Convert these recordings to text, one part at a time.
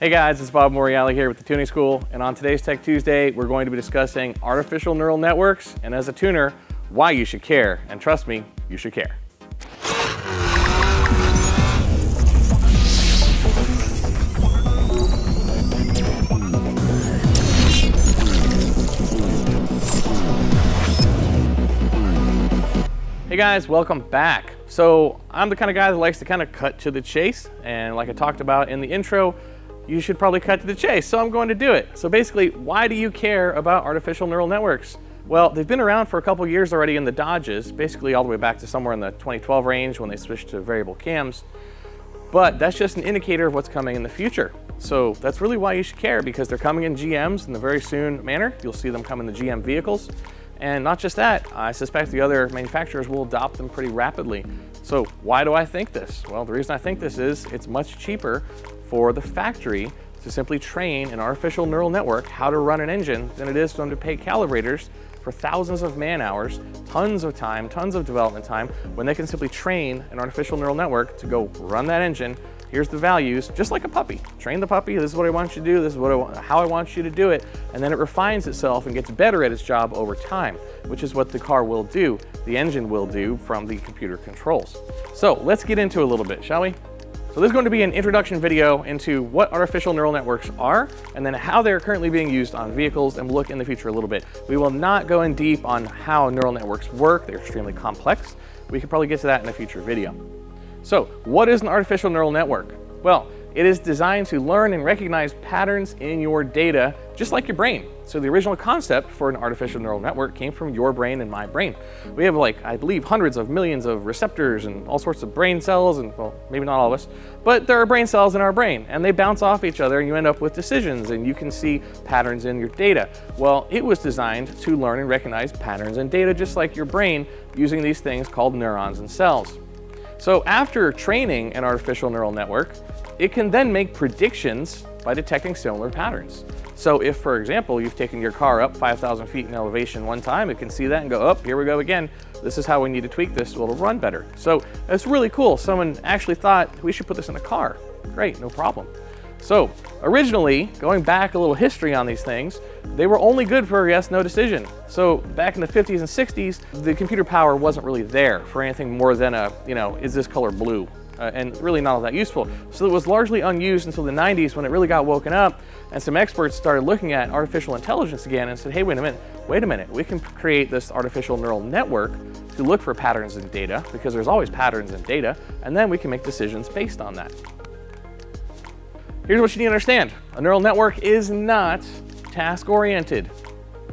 Hey guys, it's Bob Morreale here with the Tuning School, and on today's Tech Tuesday, we're going to be discussing artificial neural networks, and as a tuner, why you should care. And trust me, you should care. Hey guys, welcome back. So I'm the kind of guy that likes to kind of cut to the chase, and like I talked about in the intro, you should probably cut to the chase, so I'm going to do it. So basically, why do you care about artificial neural networks? Well, they've been around for a couple years already in the Dodges, basically all the way back to somewhere in the 2012 range when they switched to variable cams. But that's just an indicator of what's coming in the future. So that's really why you should care because they're coming in GMs in the very soon manner. You'll see them come in the GM vehicles. And not just that, I suspect the other manufacturers will adopt them pretty rapidly. So why do I think this? Well, the reason I think this is it's much cheaper for the factory to simply train an artificial neural network how to run an engine than it is for them to pay calibrators for thousands of man hours, tons of time, tons of development time, when they can simply train an artificial neural network to go run that engine. Here's the values, just like a puppy. Train the puppy, this is what I want you to do, this is what I how I want you to do it, and then it refines itself and gets better at its job over time, which is what the car will do, the engine will do from the computer controls. So let's get into a little bit, shall we? So this is going to be an introduction video into what artificial neural networks are and then how they're currently being used on vehicles and look in the future a little bit. We will not go in deep on how neural networks work. They're extremely complex. We could probably get to that in a future video. So what is an artificial neural network? Well, it is designed to learn and recognize patterns in your data, just like your brain. So the original concept for an artificial neural network came from your brain and my brain. We have like, I believe, hundreds of millions of receptors and all sorts of brain cells, and well, maybe not all of us, but there are brain cells in our brain, and they bounce off each other, and you end up with decisions, and you can see patterns in your data. Well, it was designed to learn and recognize patterns in data, just like your brain, using these things called neurons and cells. So after training an artificial neural network, it can then make predictions by detecting similar patterns. So if, for example, you've taken your car up 5,000 feet in elevation one time, it can see that and go, up, oh, here we go again. This is how we need to tweak this so it'll run better. So it's really cool. Someone actually thought we should put this in a car. Great, no problem. So originally, going back a little history on these things, they were only good for yes, no decision. So back in the 50s and 60s, the computer power wasn't really there for anything more than a, you know, is this color blue? Uh, and really not all that useful. So it was largely unused until the 90s when it really got woken up and some experts started looking at artificial intelligence again and said, hey, wait a minute, wait a minute, we can create this artificial neural network to look for patterns in data because there's always patterns in data, and then we can make decisions based on that. Here's what you need to understand. A neural network is not task-oriented,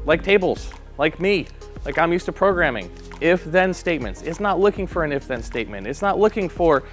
like tables, like me, like I'm used to programming. If-then statements. It's not looking for an if-then statement. It's not looking for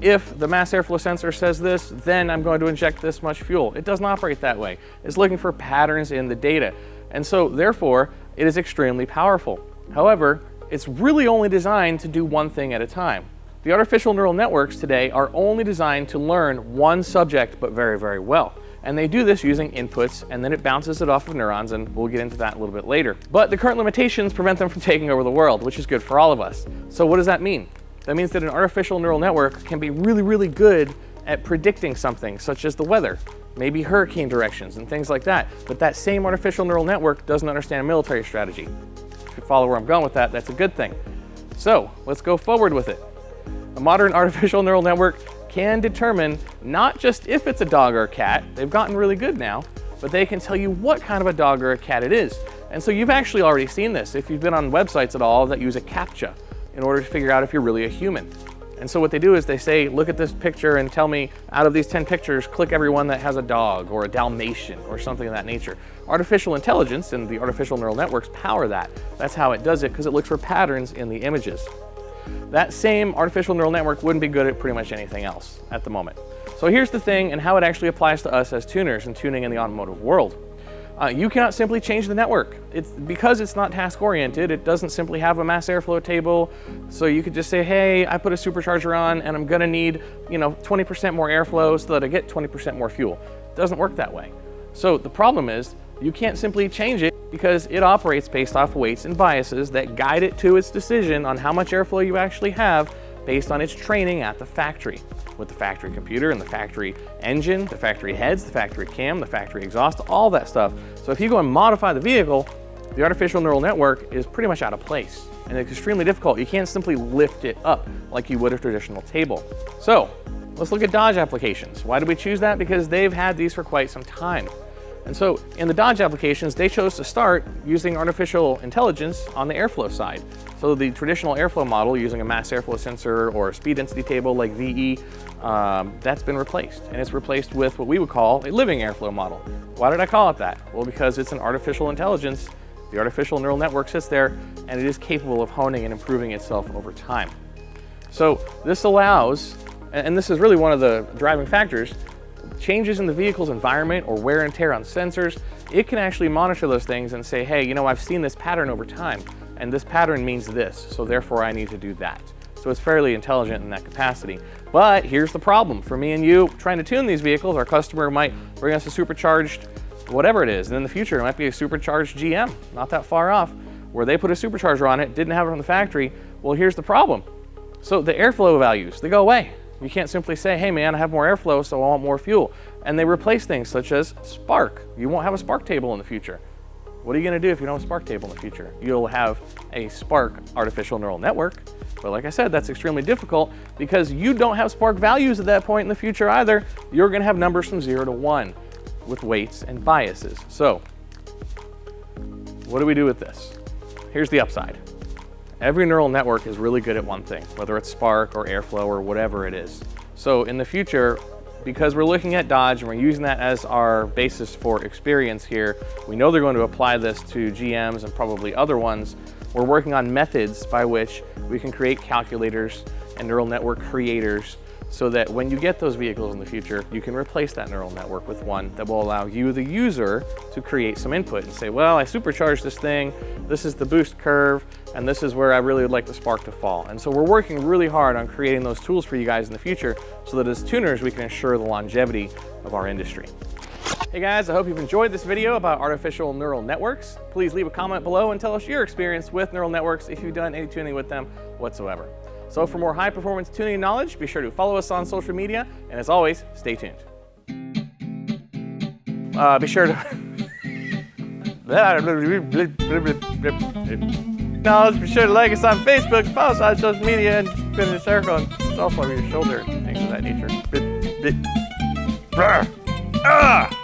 if the mass airflow sensor says this, then I'm going to inject this much fuel. It doesn't operate that way. It's looking for patterns in the data. And so therefore, it is extremely powerful. However, it's really only designed to do one thing at a time. The artificial neural networks today are only designed to learn one subject, but very, very well. And they do this using inputs, and then it bounces it off of neurons, and we'll get into that a little bit later. But the current limitations prevent them from taking over the world, which is good for all of us. So what does that mean? That means that an artificial neural network can be really, really good at predicting something, such as the weather, maybe hurricane directions and things like that. But that same artificial neural network doesn't understand military strategy. If you follow where I'm going with that, that's a good thing. So let's go forward with it. A modern artificial neural network can determine not just if it's a dog or a cat, they've gotten really good now, but they can tell you what kind of a dog or a cat it is. And so you've actually already seen this if you've been on websites at all that use a CAPTCHA in order to figure out if you're really a human. And so what they do is they say, look at this picture and tell me out of these 10 pictures, click every one that has a dog or a Dalmatian or something of that nature. Artificial intelligence and the artificial neural networks power that. That's how it does it because it looks for patterns in the images. That same artificial neural network wouldn't be good at pretty much anything else at the moment. So here's the thing and how it actually applies to us as tuners and tuning in the automotive world. Uh, you cannot simply change the network. It's because it's not task oriented, it doesn't simply have a mass airflow table. So you could just say, hey, I put a supercharger on and I'm gonna need, you know, 20% more airflow so that I get 20% more fuel. It doesn't work that way. So the problem is you can't simply change it because it operates based off weights and biases that guide it to its decision on how much airflow you actually have based on its training at the factory with the factory computer and the factory engine, the factory heads, the factory cam, the factory exhaust, all that stuff. So if you go and modify the vehicle, the artificial neural network is pretty much out of place and it's extremely difficult. You can't simply lift it up like you would a traditional table. So let's look at Dodge applications. Why did we choose that? Because they've had these for quite some time. And so in the Dodge applications, they chose to start using artificial intelligence on the airflow side. So the traditional airflow model using a mass airflow sensor or a speed density table like VE, um, that's been replaced. And it's replaced with what we would call a living airflow model. Why did I call it that? Well, because it's an artificial intelligence. The artificial neural network sits there and it is capable of honing and improving itself over time. So this allows, and this is really one of the driving factors, changes in the vehicle's environment or wear and tear on sensors, it can actually monitor those things and say, hey, you know, I've seen this pattern over time, and this pattern means this, so therefore I need to do that. So it's fairly intelligent in that capacity. But here's the problem. For me and you trying to tune these vehicles, our customer might bring us a supercharged whatever it is. And in the future, it might be a supercharged GM, not that far off, where they put a supercharger on it, didn't have it from the factory. Well, here's the problem. So the airflow values, they go away. You can't simply say, hey man, I have more airflow, so I want more fuel. And they replace things such as Spark. You won't have a Spark table in the future. What are you gonna do if you don't have a Spark table in the future? You'll have a Spark artificial neural network. But like I said, that's extremely difficult because you don't have Spark values at that point in the future either. You're gonna have numbers from zero to one with weights and biases. So what do we do with this? Here's the upside. Every neural network is really good at one thing, whether it's Spark or Airflow or whatever it is. So in the future, because we're looking at Dodge and we're using that as our basis for experience here, we know they're going to apply this to GMs and probably other ones. We're working on methods by which we can create calculators and neural network creators so that when you get those vehicles in the future, you can replace that neural network with one that will allow you, the user, to create some input and say, well, I supercharged this thing, this is the boost curve, and this is where I really would like the spark to fall. And so we're working really hard on creating those tools for you guys in the future so that as tuners, we can ensure the longevity of our industry. Hey guys, I hope you've enjoyed this video about artificial neural networks. Please leave a comment below and tell us your experience with neural networks if you've done any tuning with them whatsoever. So for more high performance tuning knowledge, be sure to follow us on social media, and as always, stay tuned. Uh, be sure to. no, be sure to like us on Facebook, follow us on social media, and spin in a circle and also over your shoulder, things of that nature. Ah!